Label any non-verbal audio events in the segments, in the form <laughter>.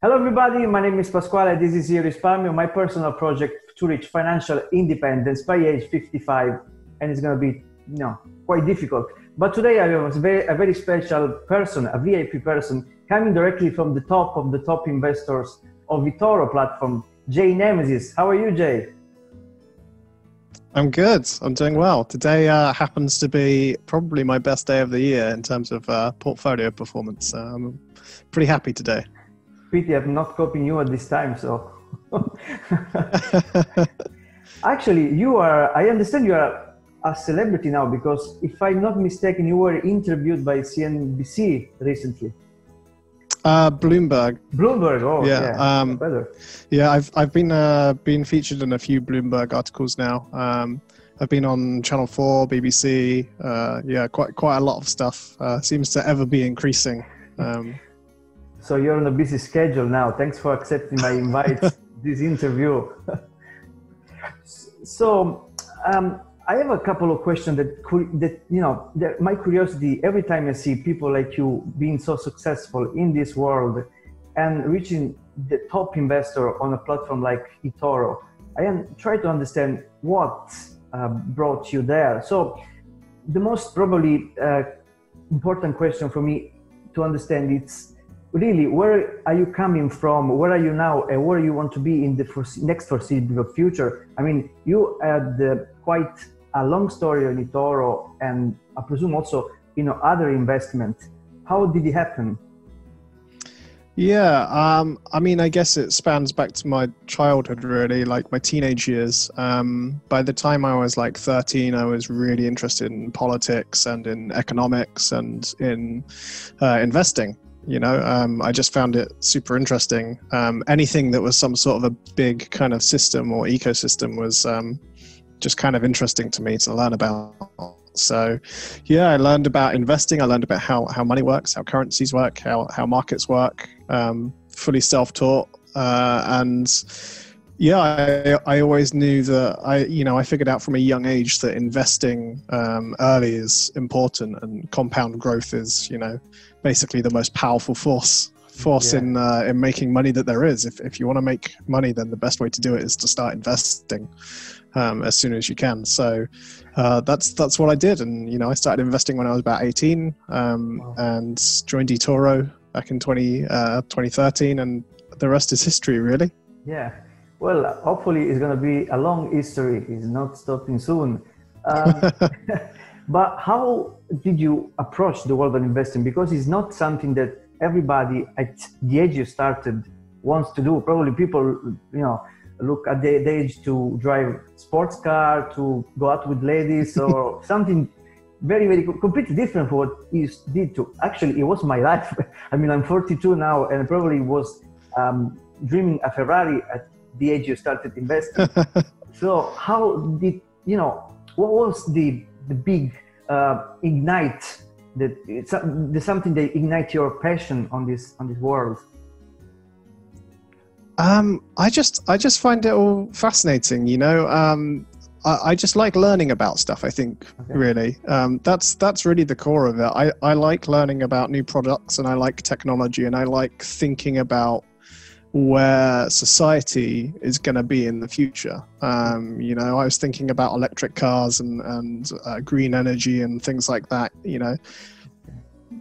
Hello, everybody. My name is Pasquale. This is Io Risparmio, my personal project to reach financial independence by age 55. And it's going to be, you know, quite difficult. But today I have a very, a very special person, a VIP person, coming directly from the top of the top investors of eToro platform, Jay Nemesis. How are you, Jay? I'm good. I'm doing well. Today uh, happens to be probably my best day of the year in terms of uh, portfolio performance. Uh, I'm pretty happy today. Pity I'm not copying you at this time. So, <laughs> actually, you are. I understand you are a celebrity now because, if I'm not mistaken, you were interviewed by CNBC recently. Uh, Bloomberg. Bloomberg. Oh, yeah. Yeah, um, better. yeah. I've I've been uh, been featured in a few Bloomberg articles now. Um, I've been on Channel Four, BBC. Uh, yeah, quite quite a lot of stuff. Uh, seems to ever be increasing. Um, So you're on a busy schedule now. Thanks for accepting my invite <laughs> this interview. so um, I have a couple of questions that could, that you know that my curiosity every time I see people like you being so successful in this world and reaching the top investor on a platform like eToro. I am trying to understand what uh, brought you there. So the most probably uh, important question for me to understand it's really where are you coming from? Where are you now? And where you want to be in the forese- next foreseeable future? I mean you had uh, quite a long story on eToro and i presume also you know other investment how did it happen? Yeah, um, I mean, I guess it spans back to my childhood, really, like my teenage years. Um, by the time I was like 13, I was really interested in politics and in economics and in uh, investing. You know, um, I just found it super interesting. Um, anything that was some sort of a big kind of system or ecosystem was um, just kind of interesting to me to learn about. So, yeah, I learned about investing. I learned about how, how money works, how currencies work, how, how markets work, um, fully self taught. Uh, and yeah, I, I always knew that I, you know, I figured out from a young age that investing um, early is important and compound growth is, you know, basically the most powerful force force Yeah. in uh, in making money that there is. If if you want to make money, then the best way to do it is to start investing um, as soon as you can. So uh, that's that's what I did, and you know I started investing when I was about 18, um, Wow. and joined eToro back in 20, uh, 2013, and the rest is history, really. yeah well hopefully it's going to be a long history it's not stopping soon um, <laughs> <laughs> But how did you approach the world of investing? Because it's not something that everybody at the age you started wants to do. Probably people, you know, look at the, the age to drive sports car, to go out with ladies, <laughs> or something very, very completely different from what you did to. Actually, it was my <laughs> life. I mean, I'm 42 now, and probably was um, dreaming a Ferrari at the age you started investing. <laughs> So how did you know what was the the big uh, ignite that it's the something that ignite your passion on this on this world? Um, I just I just find it all fascinating. You know, um, I, I just like learning about stuff. I think Okay. really um, that's that's really the core of it. I I like learning about new products and I like technology and I like thinking about where society is going to be in the future. Um, you know, I was thinking about electric cars and and uh, green energy and things like that. You know.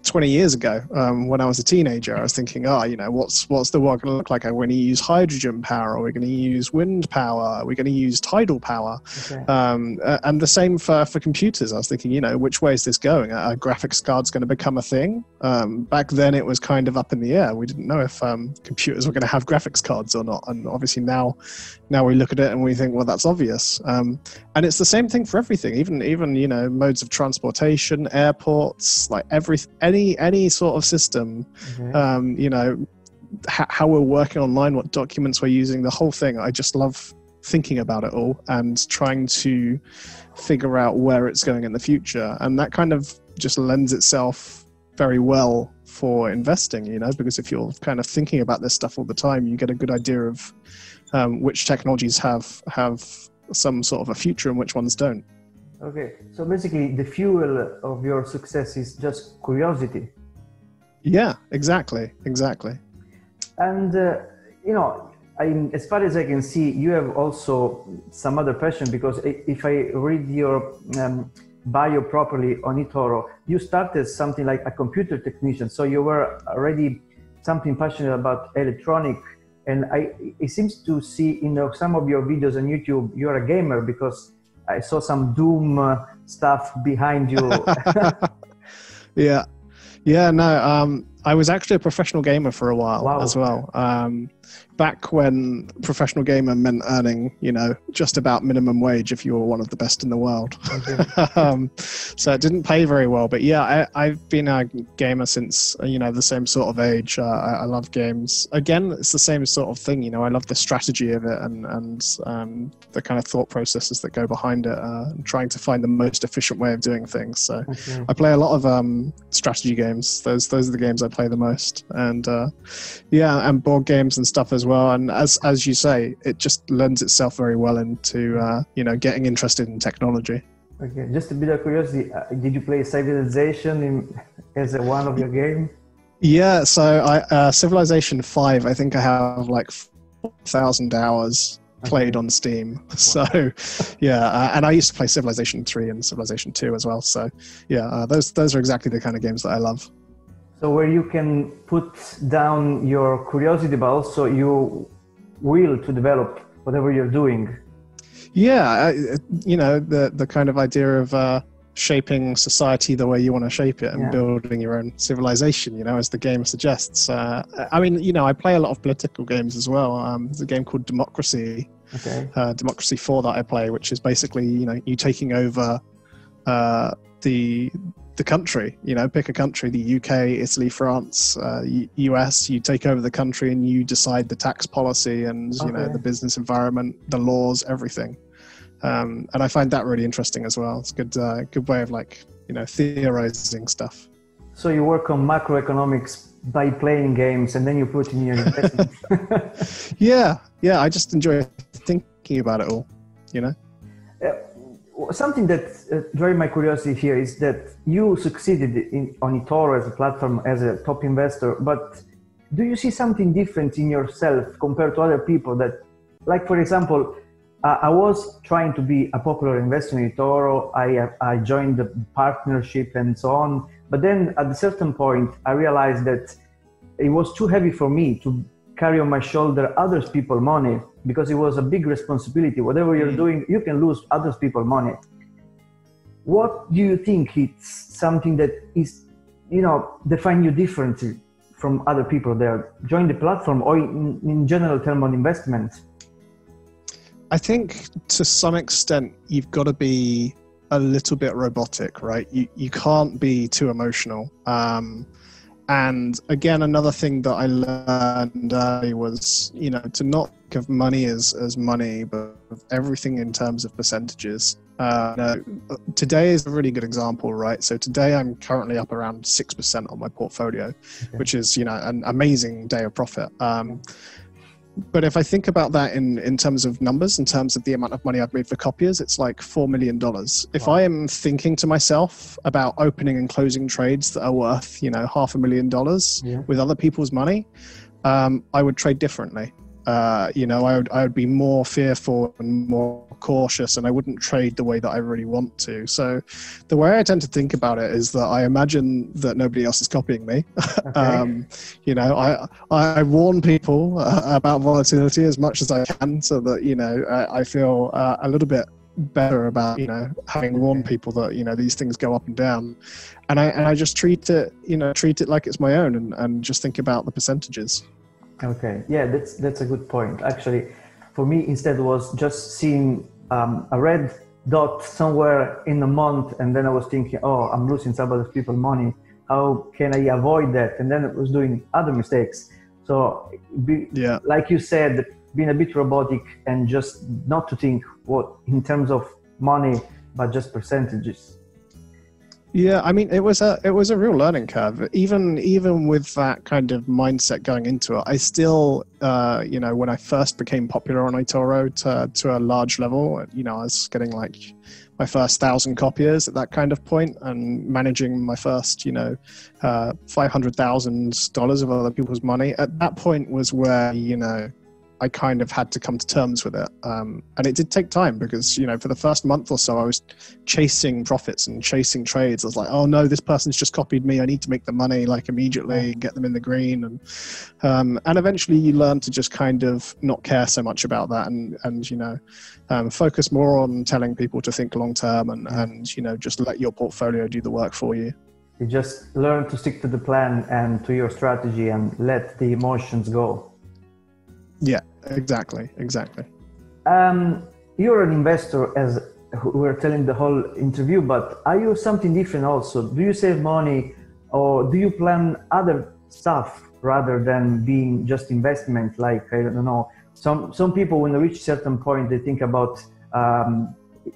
20 years ago um, when I was a teenager, I was thinking, oh, you know, what's what's the world going to look like? Are we going to use hydrogen power? Are we going to use wind power? Are we going to use tidal power? Okay. Um, and the same for, for computers. I was thinking, you know, which way is this going? Are graphics cards going to become a thing? Um, back then, it was kind of up in the air. We didn't know if um, computers were going to have graphics cards or not. And obviously now, now we look at it and we think, well, that's obvious. Um, and it's the same thing for everything. Even even you know modes of transportation, airports, like every any any sort of system Okay. um, you know, h- how we're working online, what documents we're using, the whole thing. I just love thinking about it all and trying to figure out where it's going in the future. And that kind of just lends itself very well for investing, you know, because if you're kind of thinking about this stuff all the time, you get a good idea of um, which technologies have have some sort of a future and which ones don't. Okay, so basically, the fuel of your success is just curiosity. Yeah, exactly, exactly. And uh, you know, I, as far as I can see, you have also some other passion because if I read your um, bio properly on eToro, you started something like a computer technician. So you were already something passionate about electronic. And I, it seems to see in some of your videos on YouTube, you're a gamer because I saw some Doom uh, stuff behind you. <laughs> yeah. Yeah, no, um, I was actually a professional gamer for a while wow. as well. Um, back when professional gamer meant earning, you know, just about minimum wage if you were one of the best in the world. <laughs> um, so it didn't pay very well. But yeah, I, have been a gamer since, you know, the same sort of age. Uh, I, I, love games. Again, it's the same sort of thing. You know, I love the strategy of it and, and um, the kind of thought processes that go behind it uh, and trying to find the most efficient way of doing things. So okay. I play a lot of um, strategy games. Those, those are the games I play the most. And uh, yeah, and board games and stuff as well. And as as you say, it just lends itself very well into uh, you know getting interested in technology. Okay, just a bit of curiosity, uh, did you play Civilization in, <laughs> as a one of your game? Yeah, so I uh, Civilization Five. I think I have like thousand hours played on Steam. <laughs> So, yeah, uh, and I used to play Civilization Three and Civilization Two as well. So, yeah, uh, those those are exactly the kind of games that I love. So where you can put down your curiosity, but also your will to develop whatever you're doing. Yeah, I, you know the the kind of idea of uh, shaping society the way you want to shape it and yeah. building your own civilization. You know, as the game suggests. Uh, I mean, you know, I play a lot of political games as well. Um, there's a game called Democracy, okay. uh, Democracy Four that I play, which is basically you know you taking over uh, the the country. You know, pick a country: the UK, Italy, France, uh, US. You take over the country and you decide the tax policy and you know the business environment, the laws, everything. Um, and I find that really interesting as well. It's a good, uh, good way of like you know theorizing stuff. So you work on macroeconomics by playing games, and then you put in your investment. <laughs> <laughs> yeah, yeah. I just enjoy thinking about it all. You know. Uh, something that uh, my curiosity here is that you succeeded in, on eToro as a platform as a top investor, but do you see something different in yourself compared to other people that, like for example, uh, I was trying to be a popular investor in eToro. I, uh, I joined the partnership and so on. But then at a certain point, I realized that it was too heavy for me to carry on my shoulder others people money because it was a big responsibility. Whatever you're mm. doing you can lose other people money. What do you think it's something that is you know define you differently from other people there join the platform or in, in general term on investment? I think to some extent you've got to be a little bit robotic right? You, you can't be too emotional. Um, and again, another thing that I learned early was, you know, to not think of money as, as money, but everything in terms of percentages. Uh, you know, today is a really good example, right? So today I'm currently up around 6% on my portfolio, okay. which is, you know, an amazing day of profit. Um, but if I think about that in, in terms of numbers, in terms of the amount of money I've made for copiers, it's like $4 million. If wow. I am thinking to myself about opening and closing trades that are worth, you know, half a million dollars yeah. with other people's money, um, I would trade differently. Uh, you know, I would, I would be more fearful and more cautious and I wouldn't trade the way that I really want to. So the way I tend to think about it is that I imagine that nobody else is copying me. <laughs> Okay. um, you know, I, I warn people uh, about volatility as much as I can so that, you know, I, I feel uh, a little bit better about, you know, having warned people that, you know, these things go up and down. And I, and I just treat it, you know, treat it like it's my own and, and just think about the percentages. Okay, yeah, that's that's a good point. Actually, for me, instead was just seeing um, a red dot somewhere in the month, and then I was thinking, oh, I'm losing some other people money. How can I avoid that? And then I was doing other mistakes. So, be, yeah, like you said, being a bit robotic and just not to think what in terms of money, but just percentages. Yeah, I mean, it was a it was a real learning curve. Even even with that kind of mindset going into it, I still, uh, you know, when I first became popular on eToro to to a large level, you know, I was getting like my first thousand copiers at that kind of point, and managing my first, you know, uh, five hundred thousand dollars of other people's money. At that point was where you know I kind of had to come to terms with it. Um, and it did take time because, you know, for the first month or so, I was chasing profits and chasing trades. I was like, oh no, this person's just copied me. I need to make the money like immediately and get them in the green. And, um, and eventually you learn to just kind of not care so much about that and, and you know, um, focus more on telling people to think long term and, and, you know, just let your portfolio do the work for you. You just learn to stick to the plan and to your strategy and let the emotions go. Yeah, exactly, exactly. Um, you're an investor, as we're telling the whole interview, but are you something different also? Do you save money, or do you plan other stuff rather than being just investment? Like I don't know, some some people when they reach certain point, they think about um,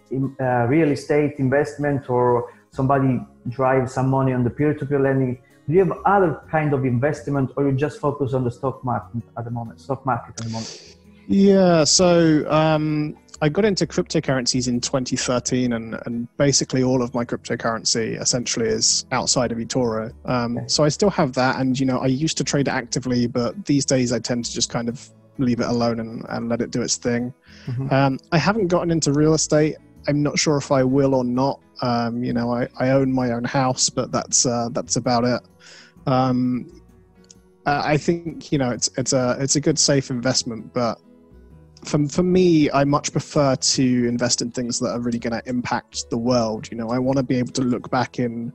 in, uh, real estate investment, or somebody drives some money on the peer-to-peer lending do you have other kind of investment or you just focus on the stock market at the moment stock market at the moment yeah so um, i got into cryptocurrencies in 2013 and, and basically all of my cryptocurrency essentially is outside of etoro um, okay. so i still have that and you know i used to trade actively but these days i tend to just kind of leave it alone and, and let it do its thing mm-hmm. um, i haven't gotten into real estate i'm not sure if i will or not um, you know, I, I own my own house, but that's uh, that's about it. Um, I think you know it's it's a it's a good safe investment, but for for me, I much prefer to invest in things that are really going to impact the world. You know, I want to be able to look back in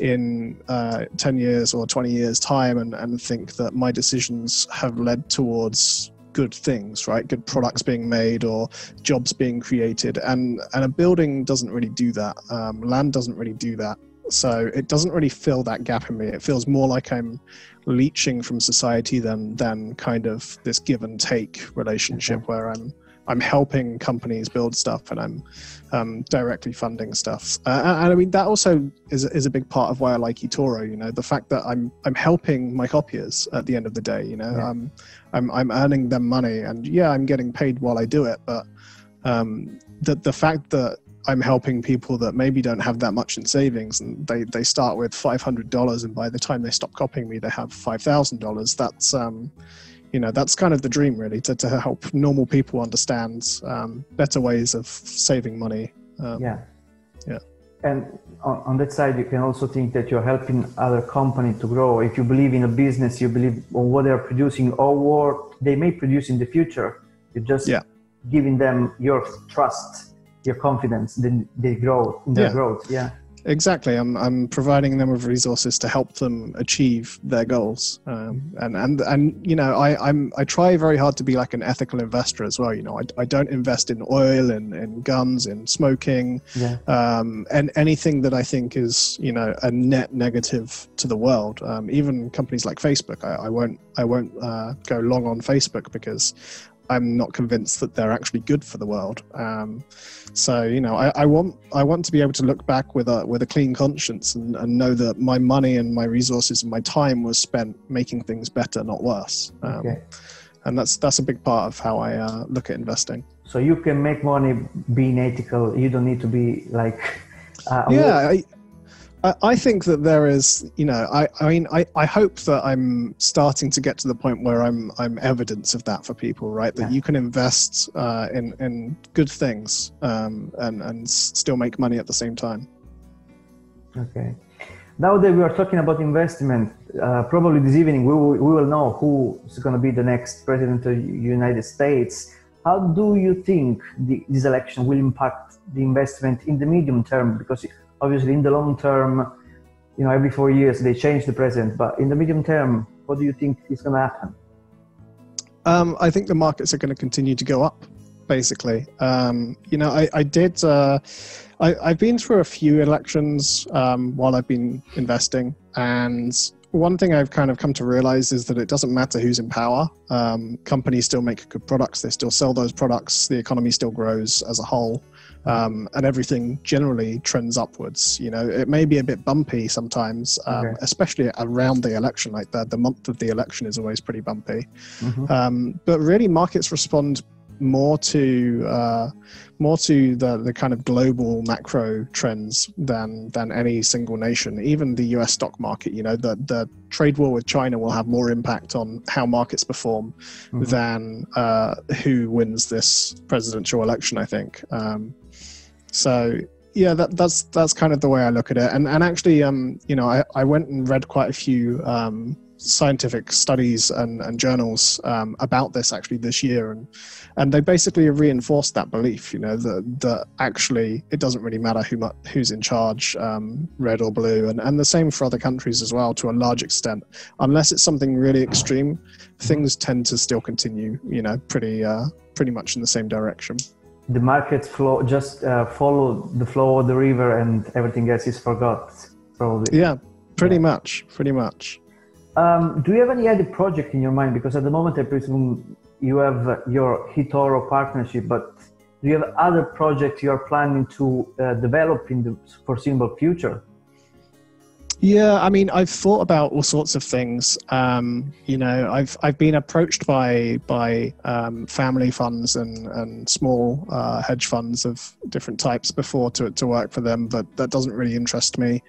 in uh, 10 years or 20 years time and, and think that my decisions have led towards good things, right? Good products being made or jobs being created, and and a building doesn't really do that. Um, land doesn't really do that. So it doesn't really fill that gap in me. It feels more like I'm leeching from society than than kind of this give and take relationship okay. where I'm I'm helping companies build stuff and I'm um, directly funding stuff. Uh, and, I mean that also is is a big part of why I like eToro. You know, the fact that I'm I'm helping my copiers at the end of the day. You know, yeah. um, I'm I'm earning them money, and yeah, I'm getting paid while I do it. But um, the the fact that I'm helping people that maybe don't have that much in savings, and they they start with five hundred dollars, and by the time they stop copying me, they have five thousand dollars. That's um, you know that's kind of the dream really to, to help normal people understand um, better ways of saving money. Um, yeah. yeah. And on, on, that side you can also think that you're helping other company to grow. If you believe in a business you believe on what they're producing or what they may produce in the future you're just yeah. giving them your trust your confidence then they grow in their yeah. growth yeah exactly. I'm I'm providing them with resources to help them achieve their goals. Um, and and and you know, I I'm I try very hard to be like an ethical investor as well. You know, I, I don't invest in oil and in guns, in smoking, yeah. um, and anything that I think is you know a net negative to the world. Um, even companies like Facebook, I, I won't I won't uh, go long on Facebook because I'm not convinced that they're actually good for the world. Um, so you know, I, I, want I want to be able to look back with a with a clean conscience and, and, know that my money and my resources and my time was spent making things better, not worse. Um, okay. And that's that's a big part of how I uh, look at investing. So you can make money being ethical. You don't need to be like. <laughs> Uh, yeah, I, I think that there is, you know, I, I mean, I, I hope that I'm starting to get to the point where I'm, I'm evidence of that for people, right? That yeah. you can invest uh, in, in good things um, and, and still make money at the same time. Okay. Now that we are talking about investment, uh, probably this evening we will, we will know who is going to be the next president of the United States. How do you think the, this election will impact the investment in the medium term? Because obviously in the long term, you know, every four years they change the president, but in the medium term, what do you think is going to happen? Um, I think the markets are going to continue to go up. Basically, um, you know, I, I did. Uh, I, have been through a few elections um, while I've been investing, and one thing I've kind of come to realize is that it doesn't matter who's in power. Um, companies still make good products; they still sell those products. The economy still grows as a whole. Um, and everything generally trends upwards. You know, it may be a bit bumpy sometimes, um, Okay. especially around the election. Like the the month of the election is always pretty bumpy. Mhm. Um, but really, markets respond more to uh, more to the the kind of global macro trends than than any single nation. Even the U.S. stock market, you know, the the trade war with China will have more impact on how markets perform Mhm. than uh, who wins this presidential election. I think. Um, so yeah, that, that's that's kind of the way I look at it. And and actually, um, you know, I, I went and read quite a few um, scientific studies and, and journals um, about this actually this year, and and they basically reinforced that belief. You know, that that actually it doesn't really matter who who's in charge, um, red or blue, and and the same for other countries as well to a large extent. Unless it's something really extreme, things tend to still continue. You know, pretty uh, pretty much in the same direction. The markets flow just uh, follow the flow of the river and everything else is forgot probably. Yeah, pretty much, pretty much. um, do you have any other project in your mind? Because at the moment i presume you have your eToro partnership but do you have other projects you are planning to uh, develop in the foreseeable future Yeah, I mean, I've thought about all sorts of things. Um, you know, I've I've been approached by by um, family funds and and small uh, hedge funds of different types before to to work for them, but that doesn't really interest me.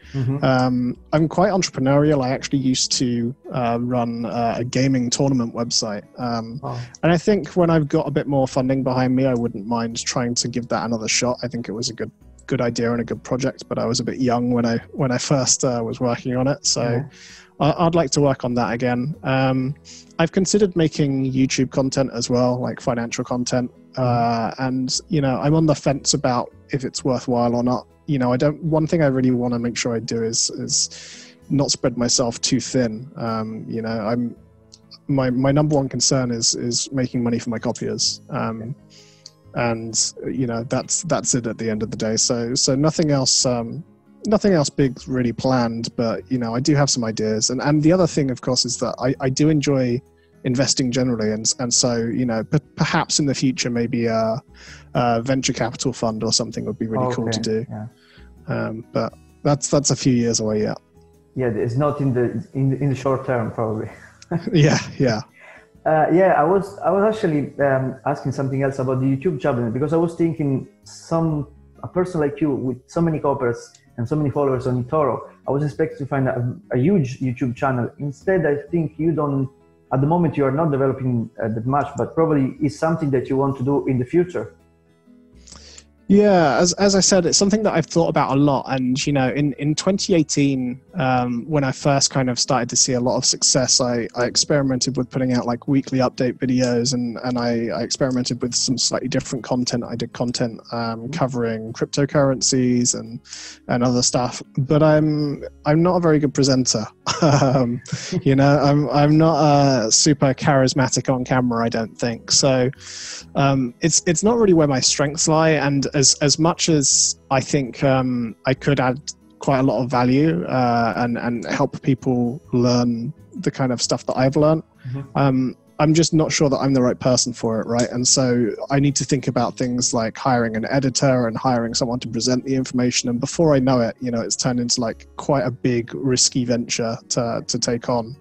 Um, I'm quite entrepreneurial. I actually used to uh, run uh, a gaming tournament website. Um, Oh, And I think when I've got a bit more funding behind me, I wouldn't mind trying to give that another shot. I think it was a good good idea and a good project, but I was a bit young when I when I first uh, was working on it, so Yeah. I, I'd like to work on that again. Um, I've considered making YouTube content as well, like financial content, uh, and you know I'm on the fence about if it's worthwhile or not. You know, I don't. One thing I really want to make sure I do is is not spread myself too thin. Um, you know, I'm my my number one concern is is making money for my copiers um and you know that's that's it at the end of the day. So so nothing else um nothing else big really planned but you know i do have some ideas. And and the other thing of course is that i i do enjoy investing generally. And and so you know p- perhaps in the future maybe a, a venture capital fund or something would be really cool to do. yeah. um but that's that's a few years away yet yeah it's not in the in the, in the short term probably. <laughs> Yeah yeah Uh, yeah, I was I was actually um, asking something else about the YouTube channel because I was thinking some a person like you with so many copiers and so many followers on eToro, I was expecting to find a, a huge YouTube channel. Instead, I think you don't. At the moment, you are not developing uh, that much, but probably is something that you want to do in the future. Yeah, as, as I said, it's something that I've thought about a lot. And, you know, in, in 2018, um, when I first kind of started to see a lot of success, I, I experimented with putting out like weekly update videos and, and I, I experimented with some slightly different content. I did content um, covering cryptocurrencies and, and other stuff. But I'm, I'm not a very good presenter. <laughs> um, you know, I'm, I'm not uh, super charismatic on camera, I don't think. So um, it's, it's not really where my strengths lie. And as as much as I think um, I could add quite a lot of value uh, and and help people learn the kind of stuff that I've learned, Mhm. um, I'm just not sure that I'm the right person for it, right? And so I need to think about things like hiring an editor and hiring someone to present the information. And before I know it, you know, it's turned into like quite a big risky venture to to take on.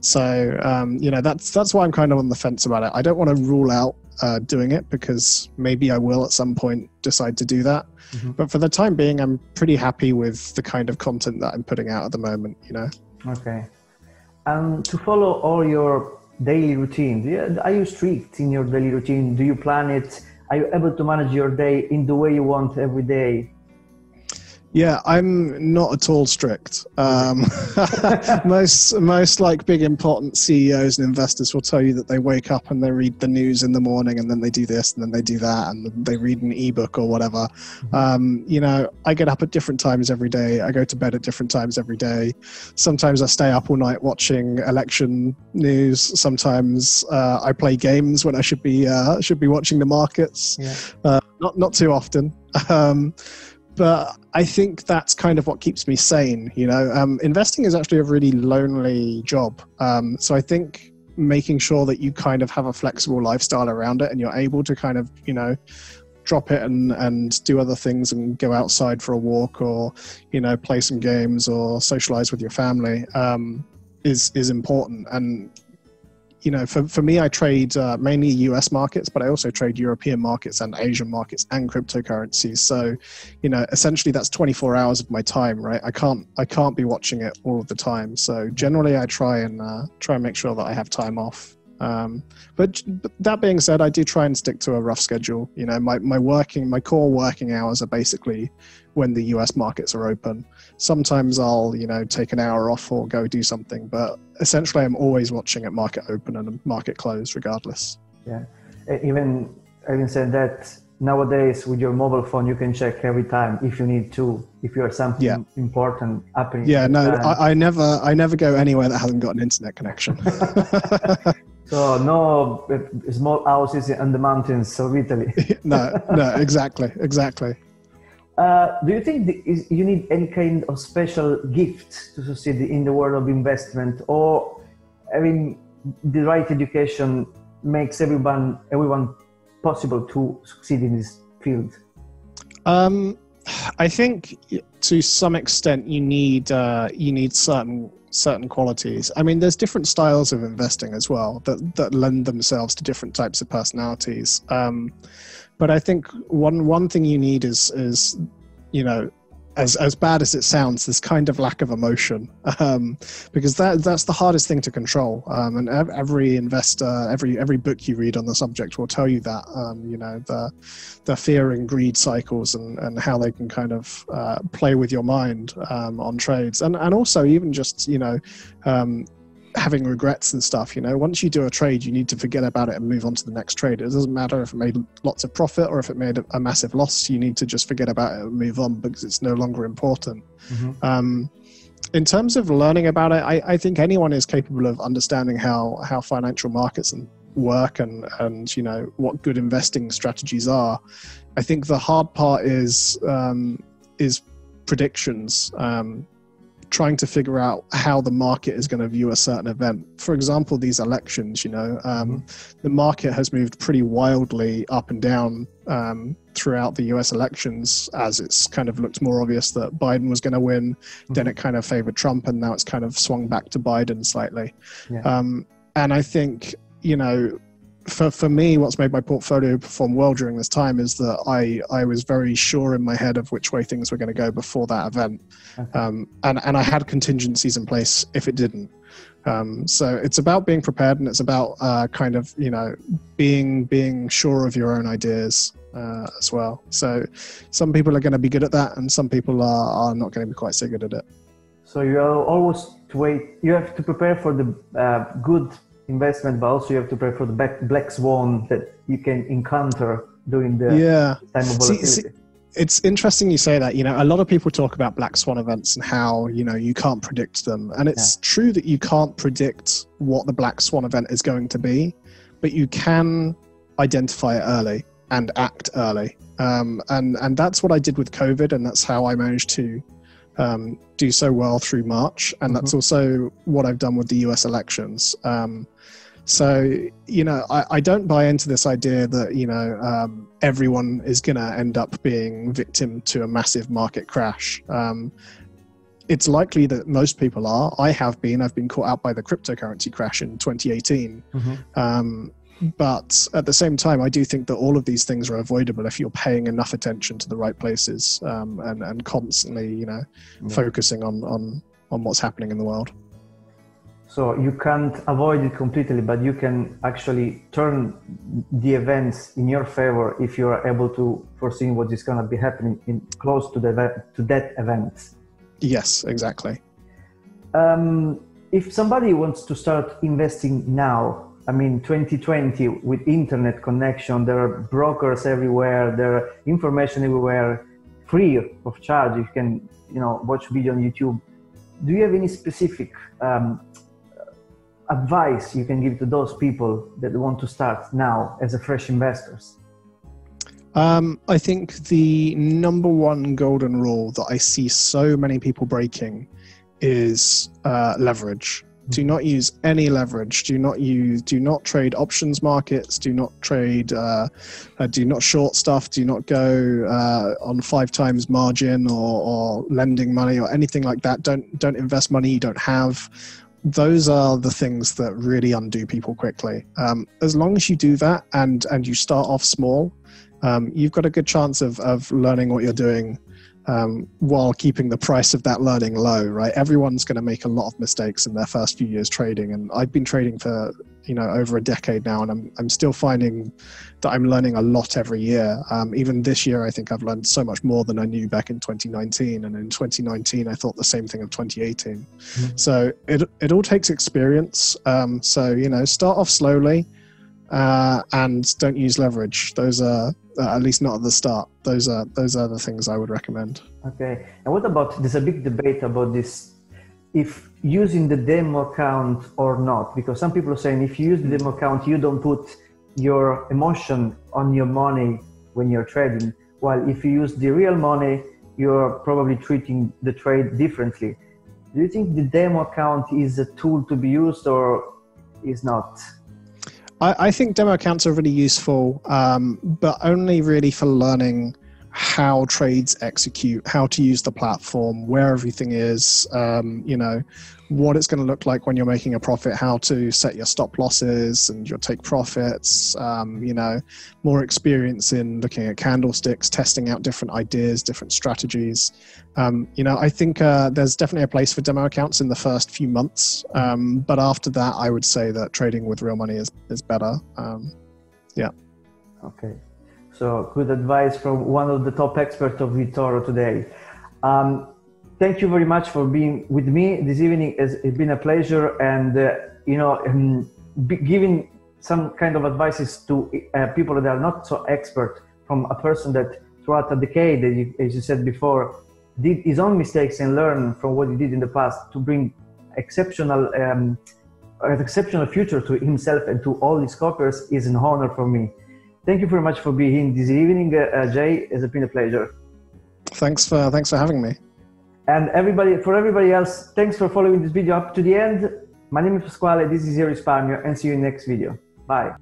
So um, you know, that's that's why I'm kind of on the fence about it. I don't want to rule out uh, doing it because maybe I will at some point decide to do that. Mhm. But for the time being, I'm pretty happy with the kind of content that I'm putting out at the moment. You know. Okay. Um, to follow all your daily routine, do you, are you strict in your daily routine? Do you plan it? Are you able to manage your day in the way you want every day? Yeah, I'm not at all strict. Um, <laughs> most most like big important CEOs and investors will tell you that they wake up and they read the news in the morning and then they do this and then they do that and they read an ebook or whatever. Um, you know, I get up at different times every day. I go to bed at different times every day. Sometimes I stay up all night watching election news. Sometimes uh, I play games when I should be uh, should be watching the markets Yeah. not not too often. <laughs> Um, but I think that's kind of what keeps me sane. You know, um, investing is actually a really lonely job. Um, so I think making sure that you kind of have a flexible lifestyle around it and you're able to kind of, you know, drop it and and do other things and go outside for a walk or you know play some games or socialize with your family um, is is important and you know, for, for me, I trade uh, mainly US markets, but I also trade European markets and Asian markets and cryptocurrencies. So, you know, essentially that's 24 hours of my time, right? I can't I can't be watching it all of the time. So generally, I try and uh, try and make sure that I have time off. Um, but, but that being said, I do try and stick to a rough schedule. You know, my, my working my core working hours are basically when the US markets are open. Sometimes I'll, you know, take an hour off or go do something, but essentially I'm always watching at market open and market close regardless. Yeah. Even having said that, nowadays with your mobile phone you can check every time if you need to if you are something yeah. important happening yeah no I, I, never i never go anywhere that hasn't got an internet connection <laughs> <laughs> so no small houses in the mountains of italy. <laughs> No no exactly exactly. Uh, do you think you need any kind of special gift to succeed in the world of investment, or I mean, the right education makes everyone everyone possible to succeed in this field? Um, I think to some extent you need uh, you need certain certain qualities. I mean, there's different styles of investing as well that that lend themselves to different types of personalities. Um, but I think one one thing you need is is you know as as bad as it sounds, this kind of lack of emotion, um, because that that's the hardest thing to control. Um, and every investor, every every book you read on the subject will tell you that. Um, you know the the fear and greed cycles and and how they can kind of uh, play with your mind um, on trades, and and also even just you know um, having regrets and stuff. You know, once you do a trade, you need to forget about it and move on to the next trade. It doesn't matter if it made lots of profit or if it made a, massive loss. You need to just forget about it and move on because it's no longer important. Mm-hmm. Um, in terms of learning about it, I, I, think anyone is capable of understanding how how financial markets and work and and you know what good investing strategies are. I think the hard part is um, is predictions. Um, trying to figure out how the market is going to view a certain event. For example, these elections, you know, um, the market has moved pretty wildly up and down um, throughout the US elections as it's kind of looked more obvious that Biden was going to win. Mm-hmm. Then it kind of favored Trump, and now it's kind of swung back to Biden slightly. Yeah. Um, and I think, you know, for, for me, what's made my portfolio perform well during this time is that I, I was very sure in my head of which way things were going to go before that event. Okay. Um, and, and I had contingencies in place if it didn't. Um, so it's about being prepared and it's about uh, kind of, you know, being, being sure of your own ideas uh, as well. So some people are going to be good at that and some people are, are not going to be quite so good at it. So you always to wait, you have to prepare for the uh, good investment, but also you have to prepare for the black swan that you can encounter during the yeah. time of volatility. See, see, it's interesting you say that. You know, a lot of people talk about black swan events and how you know you can't predict them, and it's yeah. true that you can't predict what the black swan event is going to be, but you can identify it early and act early. Um, and and that's what I did with COVID, and that's how I managed to um, do so well through March, and mm-hmm. that's also what I've done with the U.S. elections. Um, so, you know, I, I don't buy into this idea that, you know, um, everyone is going to end up being victim to a massive market crash. Um, it's likely that most people are. I have been. I've been caught out by the cryptocurrency crash in 2018. Mm-hmm. But at the same time, I do think that all of these things are avoidable if you're paying enough attention to the right places um, and, and constantly, you know, yeah. focusing on, on, on what's happening in the world. So you can't avoid it completely, but you can actually turn the events in your favor if you are able to foresee what is going to be happening in close to the to that event. Yes, exactly. Um, if somebody wants to start investing now, I mean, 2020 with internet connection, there are brokers everywhere, there are information everywhere, free of charge. You can, you know, watch video on YouTube. Do you have any specific um, advice you can give to those people that want to start now as a fresh investors? Um, I think the number one golden rule that I see so many people breaking is uh, leverage. Do not use any leverage. Do not use do not trade options markets. Do not trade uh, uh, do not short stuff. Do not go uh, on five times margin or, or lending money or anything like that. Don't don't invest money you don't have. Those are the things that really undo people quickly. Um, as long as you do that and and you start off small um, you've got a good chance of, of learning what you're doing um, while keeping the price of that learning low, right? Everyone's going to make a lot of mistakes in their first few years trading, and I've been trading for you know over a decade now, and I'm I'm still finding that I'm learning a lot every year. Um, even this year, I think I've learned so much more than I knew back in 2019, and in 2019, I thought the same thing of 2018. Mm-hmm. So it it all takes experience. Um, so you know, start off slowly. Uh, and don't use leverage. Those are uh, at least not at the start. Those are those are the things I would recommend. Okay. And what about there's a big debate about this if using the demo account or not because some people are saying if you use the demo account you don't put your emotion on your money when you're trading while if you use the real money you're probably treating the trade differently do you think the demo account is a tool to be used or is not I, I think demo accounts are really useful, um, but only really for learning how trades execute, how to use the platform, where everything is, um, you know, what it's going to look like when you're making a profit, how to set your stop losses and your take profits, um, you know, more experience in looking at candlesticks, testing out different ideas, different strategies. Um, you know, I think uh, there's definitely a place for demo accounts in the first few months, um, but after that, I would say that trading with real money is, is better. Um, yeah. Okay. So good advice from one of the top experts of eToro today. Um, thank you very much for being with me this evening. It's, been a pleasure, and uh, you know, um, giving some kind of advices to uh, people that are not so expert from a person that throughout a decade, as you, as you said before, did his own mistakes and learn from what he did in the past to bring exceptional um, an exceptional future to himself and to all his copiers is an honor for me. Thank you very much for being here this evening, uh, uh, Jay. It's been a pleasure. Thanks for thanks for having me. And everybody, for everybody else, thanks for following this video up to the end. My name is Pasquale. This is Io Risparmio, and see you in the next video. Bye.